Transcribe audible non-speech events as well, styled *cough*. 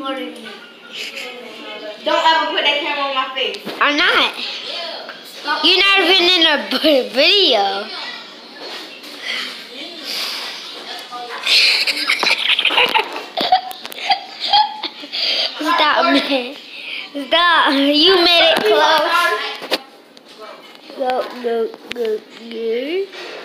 recording me. Don't ever put that camera on my face. I'm not. You're not even in a b- *laughs* video. Stop, man. Stop. You made it close. Go, go, go, go.